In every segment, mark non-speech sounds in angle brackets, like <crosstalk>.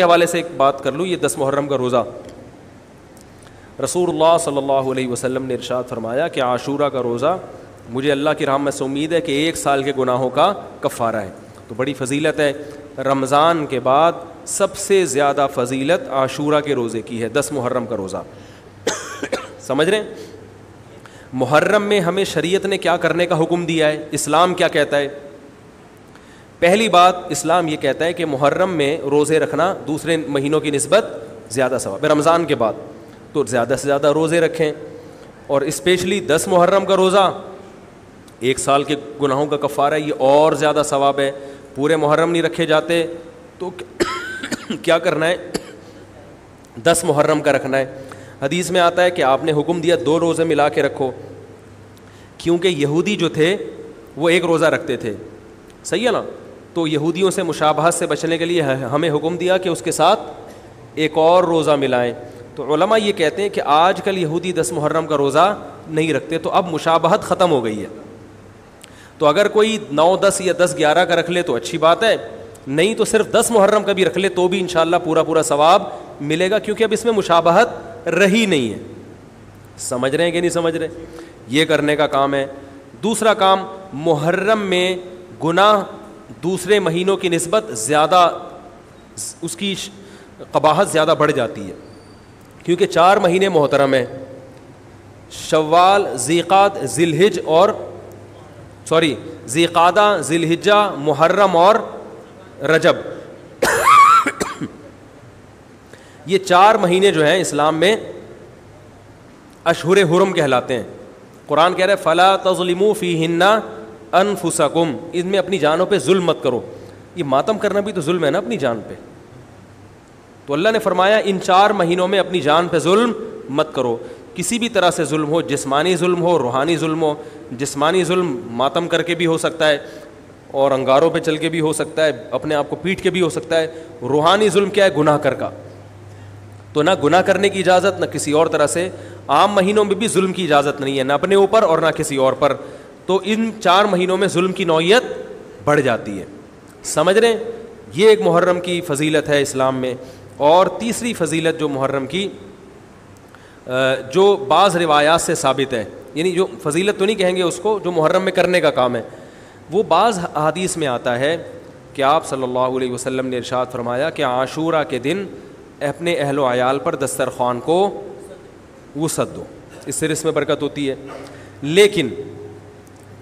کے حوالے سے ایک بات کر لوں، یہ دس محرم کا روزہ۔ رسول اللہ صلی اللہ علیہ وسلم نے ارشاد فرمایا کہ عاشورہ کا روزہ، مجھے اللہ کی رحمت سے امید ہے کہ ایک سال کے گناہوں کا کفارہ ہے۔ تو بڑی فضیلت ہے۔ رمضان کے بعد سب سے زیادہ فضیلت عاشورہ کے روزے کی ہے، دس محرم کا روزہ۔ سمجھ رہے ہیں؟ محرم میں ہمیں شریعت نے کیا کرنے کا حکم دیا ہے؟ اسلام کیا کہتا ہے؟ پہلی بات اسلام یہ کہتا ہے کہ محرم میں روزے رکھنا دوسرے مہینوں کی نسبت زیادہ ثواب ہے۔ رمضان کے بعد تو زیادہ سے زیادہ روزے رکھیں اور اسپیشلی دس محرم کا روزہ، ایک سال کے گناہوں کا کفارہ ہے یہ اور زیادہ ثواب ہے۔ پورے محرم نہیں رکھے جاتے، تو <coughs> کیا کرنا ہے؟ دس محرم کا رکھنا ہے۔ حدیث میں آتا ہے کہ آپ نے حکم دیا دو روزے ملا کے رکھو، کیونکہ یہودی جو تھے وہ ایک روزہ رکھتے تھے۔ صحیح ہے نا؟ تو یہودیوں سے مشابہت سے بچنے کے لیے ہمیں حکم دیا کہ اس کے ساتھ ایک اور روزہ ملائیں۔ تو علماء یہ کہتے ہیں کہ آج کل یہودی دس محرم کا روزہ نہیں رکھتے، تو اب مشابہت ختم ہو گئی ہے۔ تو اگر کوئی نو، دس یا دس، گیارہ کا رکھ لے تو اچھی بات ہے، نہیں تو صرف دس محرم کا بھی رکھ لے تو بھی انشاءاللہ پورا پورا ثواب ملے گا، کیونکہ اب اس میں مشابہت رہی نہیں ہے۔ سمجھ رہے ہیں کہ نہیں سمجھ رہے؟ یہ کرنے کا کام ہے۔ دوسرا کام، محرم میں گناہ دوسرے مہینوں کی نسبت زیادہ اس کی قباحت زیادہ بڑھ جاتی ہے۔ کیونکہ چار مہینے محترم ہیں۔ شوال ذیقات ذیلحج اور سوری ذیقادہ ذیلحجہ، محرم اور رجب۔ یہ چار مہینے جو ہیں اسلام میں اشہر حرم کہلاتے ہیں۔ قرآن کہہ رہے فلاں تظلم فی ہننا انفسکم، ان میں اپنی جانوں پہ ظلم مت کرو۔ یہ ماتم کرنا بھی تو ظلم ہے نا اپنی جان پہ۔ تو اللہ نے فرمایا، ان چار مہینوں میں اپنی جان پہ ظلم مت کرو۔ کسی بھی طرح سے ظلم ہو، جسمانی ظلم ہو، روحانی ظلم ہو، جسمانی ظلم ماتم کر کے بھی ہو سکتا ہے اور انگاروں پہ چل کے بھی ہو سکتا ہے، اپنے آپ کو پیٹ کے بھی ہو سکتا ہے۔ روحانی ظلم کیا ہے؟ گناہ کر کا۔ تو نہ گناہ کرنے کی اجازت، نہ کسی اور طرح سے۔ عام مہینوں میں بھی ظلم کی اجازت نہیں ہے، نہ اپنے اوپر اور نہ کسی اور پر۔ تو ان چار مہینوں میں ظلم کی نوعیت بڑھ جاتی ہے۔ سمجھ رہے ہیں؟ یہ ایک محرم کی فضیلت ہے اسلام میں۔ اور تیسری فضیلت جو محرم کی جو بعض روایات سے ثابت ہے یعنی جو فضیلت تو نہیں کہیں گے اس کو، جو محرم میں کرنے کا کام ہے، وہ بعض حدیث میں آتا ہے کہ آپ صلی اللہ علیہ وسلم نے ارشاد فرمایا کہ عاشورہ کے دن اپنے اہل و عیال پر دسترخوان کو وسعت دو۔ اس سے رس میں برکت ہوتی ہے۔ لیکن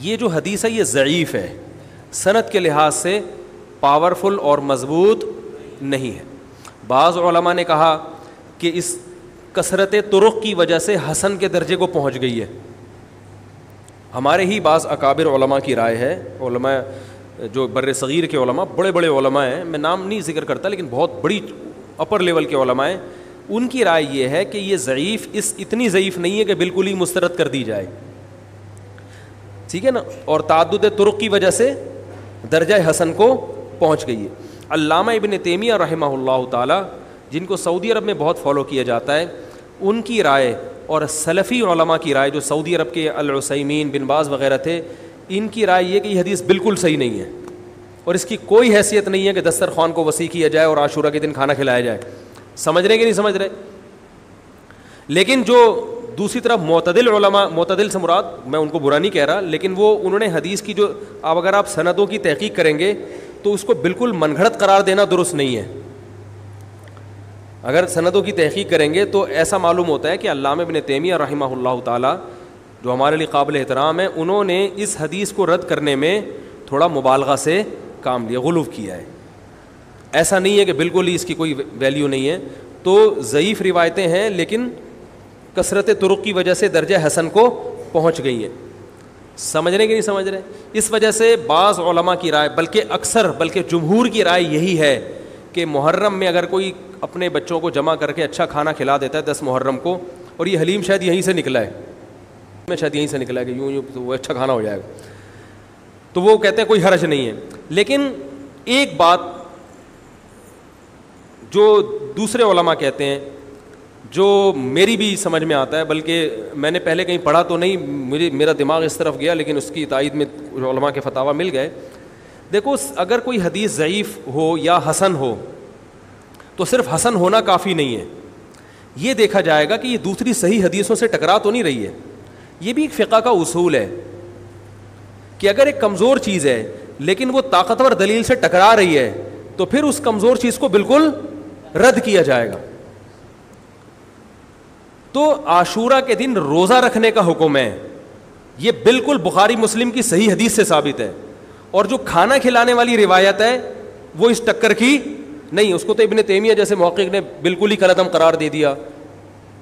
یہ جو حدیث ہے، یہ ضعیف ہے۔ صنعت کے لحاظ سے پاورفل اور مضبوط نہیں ہے۔ بعض علماء نے کہا کہ اس کثرت ترخ کی وجہ سے حسن کے درجے کو پہنچ گئی ہے۔ ہمارے ہی بعض اکابر علماء کی رائے ہے۔ علماء، جو بر صغیر کے علماء، بڑے بڑے علماء ہیں، میں نام نہیں ذکر کرتا، لیکن بہت بڑی اپر لیول کے علماء ہیں۔ ان کی رائے یہ ہے کہ یہ ضعیف، اس اتنی ضعیف نہیں ہے کہ بالکل ہی مسترد کر دی جائے۔ ٹھیک ہے نا؟ اور تعدد ترک کی وجہ سے درجہ حسن کو پہنچ گئی ہے۔ علامہ ابن تیمیہ رحمہ اللہ تعالیٰ، جن کو سعودی عرب میں بہت فالو کیا جاتا ہے، ان کی رائے اور سلفی علماء کی رائے، جو سعودی عرب کے العسیمین بن باز وغیرہ تھے، ان کی رائے یہ کہ یہ حدیث بالکل صحیح نہیں ہے۔ اور اس کی کوئی حیثیت نہیں ہے کہ دسترخوان کو وسیع کیا جائے اور عاشورہ کے دن کھانا کھلایا جائے۔ سمجھ رہے کہ نہیں سمجھ رہے؟ لیکن جو دوسری طرف معتدل علماء، معتدل سے مراد، میں ان کو برا نہیں کہہ رہا، لیکن وہ انہوں نے حدیث کی جو اب اگر آپ صنعتوں کی تحقیق کریں گے تو اس کو بالکل من گھڑت قرار دینا درست نہیں ہے۔ اگر صنعتوں کی تحقیق کریں گے تو ایسا معلوم ہوتا ہے کہ علامہ بن تیمیہ رحمہ اللہ تعالیٰ، جو ہمارے لیے قابل احترام ہے، انہوں نے اس حدیث کو رد کرنے میں تھوڑا مبالغہ سے کام لیا غلوف کیا ہے۔ ایسا نہیں ہے کہ بالکل ہی اس کی کوئی ویلیو نہیں ہے۔ تو ضعیف روایتیں ہیں، لیکن کثرت ترک کی وجہ سے درجہ حسن کو پہنچ گئی ہیں سمجھ رہے کہ نہیں سمجھ رہے اس وجہ سے بعض علماء کی رائے، بلکہ اکثر، بلکہ جمہور کی رائے یہی ہے کہ محرم میں اگر کوئی اپنے بچوں کو جمع کر کے اچھا کھانا کھلا دیتا ہے دس محرم کو، اور یہ حلیم شاید یہیں سے نکلا ہے۔ میں شاید یہیں سے نکلا ہے کہ یوں یوں تو وہ اچھا کھانا ہو جائے گا۔ تو وہ کہتے ہیں کوئی حرج نہیں ہے۔ لیکن ایک بات جو دوسرے علماء کہتے ہیں جو میری بھی سمجھ میں آتا ہے، بلکہ میں نے پہلے کہیں پڑھا تو نہیں، مجھے، میرا دماغ اس طرف گیا، لیکن اس کی تائید میں علماء کے فتح مل گئے۔ دیکھو اگر کوئی حدیث ضعیف ہو یا حسن ہو، تو صرف حسن ہونا کافی نہیں ہے۔ یہ دیکھا جائے گا کہ یہ دوسری صحیح حدیثوں سے ٹکرا تو نہیں رہی ہے۔ یہ بھی ایک فقہ کا اصول ہے کہ اگر ایک کمزور چیز ہے، لیکن وہ طاقتور دلیل سے ٹکرا رہی ہے، تو پھر اس کمزور چیز کو بالکل رد کیا جائے گا۔ تو عاشورہ کے دن روزہ رکھنے کا حکم ہے۔ یہ بالکل بخاری مسلم کی صحیح حدیث سے ثابت ہے۔ اور جو کھانا کھلانے والی روایت ہے، وہ اس ٹکر کی نہیں، اس کو تو ابن تیمیہ جیسے محقق نے بالکل ہی قلعم قرار دے دیا۔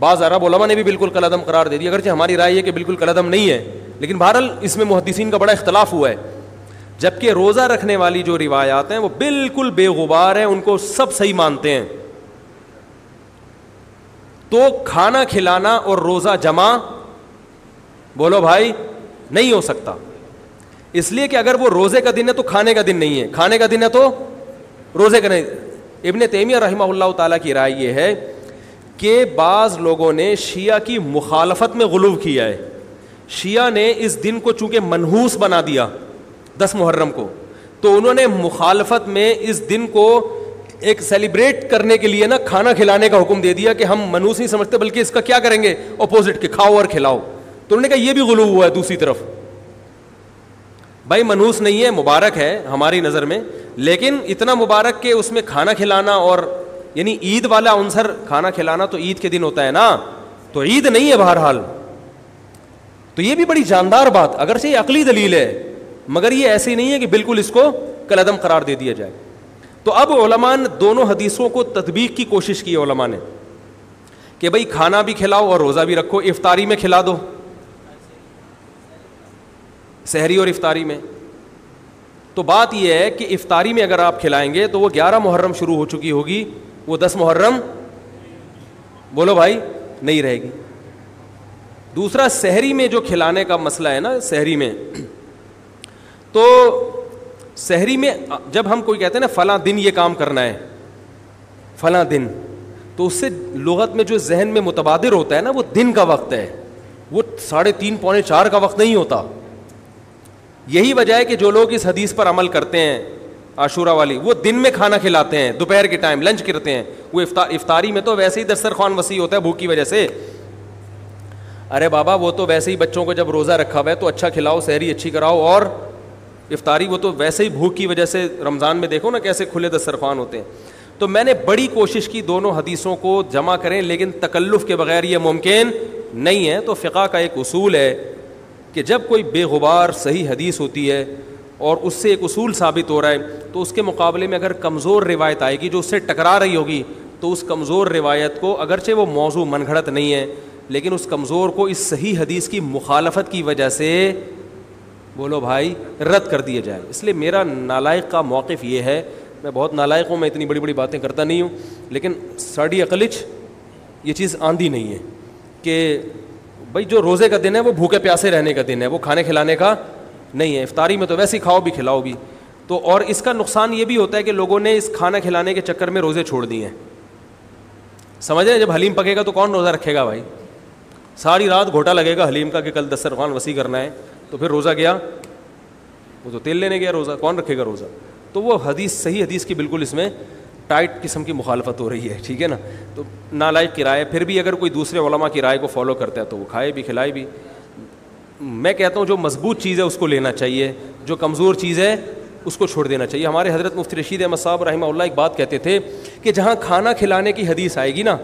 بعض عرب علماء نے بھی بالکل قلعم قرار دے دیا۔ اگرچہ ہماری رائے ہے کہ بالکل قلعم نہیں ہے، لیکن بہرحال اس میں محدثین کا بڑا اختلاف ہوا ہے۔ جبکہ روزہ رکھنے والی جو روایات ہیں، وہ بالکل بے غبار ہیں، ان کو سب صحیح مانتے ہیں۔ تو کھانا کھلانا اور روزہ جمع بولو بھائی نہیں ہو سکتا۔ اس لیے کہ اگر وہ روزے کا دن ہے تو کھانے کا دن نہیں ہے۔ کھانے کا دن ہے تو روزے کا نہیں۔ ابن تیمیہ رحمہ اللہ تعالیٰ کی رائے یہ ہے کہ بعض لوگوں نے شیعہ کی مخالفت میں غلو کیا ہے۔ شیعہ نے اس دن کو چونکہ منحوس بنا دیا دس محرم کو، تو انہوں نے مخالفت میں اس دن کو ایک سیلیبریٹ کرنے کے لیے نا کھانا کھلانے کا حکم دے دیا کہ ہم منوس نہیں سمجھتے بلکہ اس کا کیا کریں گے؟ اپوزٹ کے کھاؤ اور کھلاؤ۔ تو انہوں نے کہا یہ بھی غلو ہوا ہے دوسری طرف۔ بھائی منوس نہیں ہے، مبارک ہے ہماری نظر میں، لیکن اتنا مبارک کہ اس میں کھانا کھلانا اور یعنی عید والا عنصر کھانا کھلانا تو عید کے دن ہوتا ہے نا۔ تو عید نہیں ہے بہرحال۔ تو یہ بھی بڑی جاندار بات اگر سے یہ عقلی دلیل ہے، مگر یہ ایسی نہیں ہے کہ بالکل اس کو قلعم قرار دے دیا جائے۔ تو اب علماء نے دونوں حدیثوں کو تدبیق کی کوشش کی علماء نے کہ بھائی کھانا بھی کھلاؤ اور روزہ بھی رکھو، افطاری میں کھلا دو۔ شہری اور افطاری میں۔ تو بات یہ ہے کہ افطاری میں اگر آپ کھلائیں گے تو وہ گیارہ محرم شروع ہو چکی ہوگی، وہ دس محرم۔ بولو بھائی، نہیں رہے گی۔ دوسرا شہری میں جو کھلانے کا مسئلہ ہے نا شہری میں۔ تو شہری میں جب ہم کوئی کہتے ہیں نا فلاں دن یہ کام کرنا ہے، فلاں دن، تو اس سے لغت میں جو ذہن میں متبادر ہوتا ہے نا، وہ دن کا وقت ہے۔ وہ ساڑھے تین، پونے چار کا وقت نہیں ہوتا۔ یہی وجہ ہے کہ جو لوگ اس حدیث پر عمل کرتے ہیں، عاشورہ والی، وہ دن میں کھانا کھلاتے ہیں، دوپہر کے ٹائم لنچ کرتے ہیں۔ وہ افطاری میں تو ویسے ہی دسترخوان وسیع ہوتا ہے بھوک کی وجہ سے۔ ارے بابا، وہ تو ویسے ہی بچوں کو جب روزہ رکھا ہوا ہے، تو اچھا کھلاؤ سحری اچھی کراؤ اور افطاری، وہ تو ویسے ہی بھوک کی وجہ سے رمضان میں دیکھو نا کیسے کھلے دسترخوان ہوتے ہیں۔ تو میں نے بڑی کوشش کی دونوں حدیثوں کو جمع کریں، لیکن تکلف کے بغیر یہ ممکن نہیں ہے۔ تو فقہ کا ایک اصول ہے کہ جب کوئی بے غبار صحیح حدیث ہوتی ہے اور اس سے ایک اصول ثابت ہو رہا ہے، تو اس کے مقابلے میں اگر کمزور روایت آئے گی جو اس سے ٹکرا رہی ہوگی، تو اس کمزور روایت کو اگرچہ وہ موضوع من گھڑت نہیں ہے، لیکن اس کمزور کو اس صحیح حدیث کی مخالفت کی وجہ سے بولو بھائی، رد کر دیا جائے۔ اس لیے میرا نالائق کا موقف یہ ہے، میں بہت نالائق ہوں میں اتنی بڑی بڑی باتیں کرتا نہیں ہوں، لیکن ساڑی عقلچ یہ چیز آندھی نہیں ہے کہ بھائی جو روزے کا دن ہے وہ بھوکے پیاسے رہنے کا دن ہے، وہ کھانے کھلانے کا نہیں ہے۔ افطاری میں تو ویسے ہی کھاؤ بھی، کھلاؤ بھی۔ تو اور اس کا نقصان یہ بھی ہوتا ہے کہ لوگوں نے اس کھانا کھلانے کے چکر میں روزے چھوڑ دیے ہیں۔ سمجھ رہے ہیں؟ جب حلیم پکے گا تو کون روزہ رکھے گا بھائی؟ ساری رات گھوٹا لگے گا حلیم کا کہ کل دسترخوان وسیع کرنا ہے۔ تو پھر روزہ گیا وہ تو تیل لینے گیا روزہ، کون رکھے گا روزہ؟ تو وہ حدیث، صحیح حدیث کی بالکل اس میں ٹائٹ قسم کی مخالفت ہو رہی ہے، ٹھیک ہے نا؟ تو نالائق کرائے پھر بھی اگر کوئی دوسرے علماء کی رائے کو فالو کرتا ہے تو وہ کھائے بھی، کھلائے بھی۔ میں کہتا ہوں جو مضبوط چیز ہے اس کو لینا چاہیے، جو کمزور چیز ہے اس کو چھوڑ دینا چاہیے۔ ہمارے حضرت مفتی رشید احمد صاحب رحمہ اللہ ایک بات کہتے تھے کہ جہاں کھانا کھلانے کی حدیث آئے گی نا،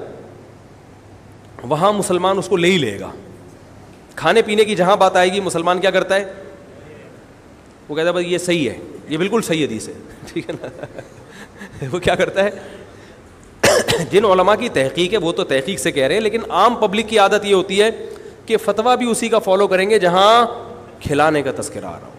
وہاں مسلمان اس کو لے ہی لے گا۔ کھانے پینے کی جہاں بات آئے گی، مسلمان کیا کرتا ہے؟ وہ کہتا ہے بھائی یہ صحیح ہے، یہ بالکل صحیح حدیث ہے. <laughs> ٹھیک ہے نا؟ <laughs> وہ کیا کرتا ہے؟ <coughs> جن علماء کی تحقیق ہے، وہ تو تحقیق سے کہہ رہے ہیں، لیکن عام پبلک کی عادت یہ ہوتی ہے کہ فتویٰ بھی اسی کا فالو کریں گے جہاں کھلانے کا تذکرہ آ رہا ہو۔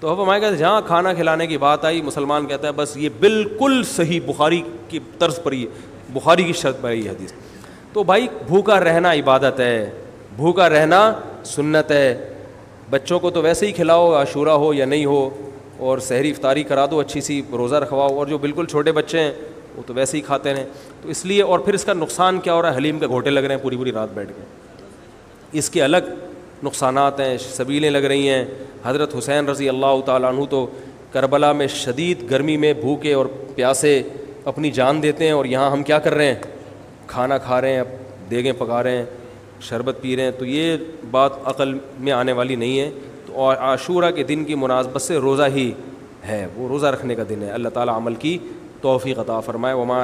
تو اب ہمارے کہتے جہاں کھانا کھلانے کی بات آئی، مسلمان کہتا ہے، بس یہ بالکل صحیح بخاری کی طرز پر ہی بخاری کی شرط پر یہ حدیث تو بھائی، بھوکا رہنا عبادت ہے۔ بھوکا رہنا سنت ہے۔ بچوں کو تو ویسے ہی کھلاؤ، عاشورہ ہو یا نہیں ہو، اور سحری افطاری کرا دو، اچھی سی روزہ رکھواؤ، اور جو بالکل چھوٹے بچے ہیں، وہ تو ویسے ہی کھاتے ہیں تو اس لیے، اور پھر اس کا نقصان کیا ہو رہا ہے؟ حلیم کے گھوٹے لگ رہے ہیں، پوری پوری رات بیٹھ کے۔ اس کے الگ نقصانات ہیں، سبیلیں لگ رہی ہیں۔ حضرت حسین رضی اللہ تعالیٰ عنہ تو کربلا میں شدید گرمی میں بھوکے اور پیاسے اپنی جان دیتے ہیں، اور یہاں ہم کیا کر رہے ہیں؟ کھانا کھا رہے ہیں دیگیں پکا رہے ہیں۔ شربت پی رہے ہیں، تو یہ بات عقل میں آنے والی نہیں ہے۔ تو عاشورہ کے دن کی مناسبت سے روزہ ہی ہے، وہ روزہ رکھنے کا دن ہے۔ اللہ تعالیٰ عمل کی توفیق عطا فرمائے۔ وما